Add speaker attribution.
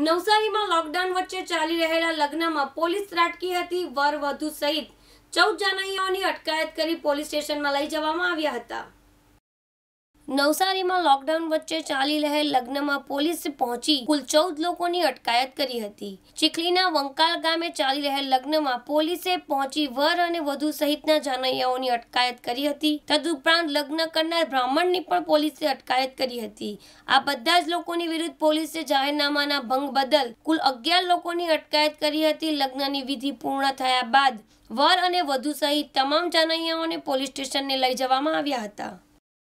Speaker 1: નવસારીમાં લોકડાઉન વચ્ચે ચાલી રહેલા લગ્નમાં પોલીસ ત્રાટકી હતી વર વધુ સહિત ચૌદ જાનૈયાઓની અટકાયત કરી પોલીસ સ્ટેશનમાં લઈ જવામાં આવ્યા હતા. નવસારીમાં લોકડાઉન વચ્ચે ચાલી રહેલ લગ્નમાં પોલીસ પહોંચી કુલ ચૌદ લોકોની અટકાયત કરી હતી. ચીખલીના વંકાલ ગામે ચાલી રહેલ લગ્નમાં પોલીસે પહોંચી વર અને વધુ સહિતના જાનૈયાઓની અટકાયત કરી હતી. તદુપરાંત લગ્ન કરનાર બ્રાહ્મણની પણ પોલીસે અટકાયત કરી હતી. આ બધા જ લોકોની વિરુદ્ધ પોલીસે જાહેરનામાના ભંગ બદલ કુલ અગિયાર લોકોની અટકાયત કરી હતી. લગ્નની વિધિ પૂર્ણ થયા બાદ વર અને વધુ સહિત તમામ જાનૈયાઓને પોલીસ સ્ટેશનને લઈ જવામાં આવ્યા હતા.